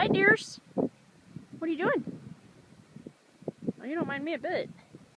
Hi, dears. What are you doing? Well, you don't mind me a bit.